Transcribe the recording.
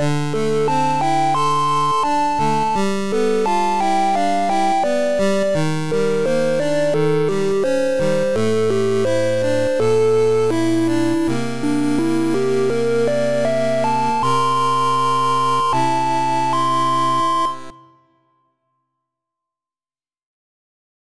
Música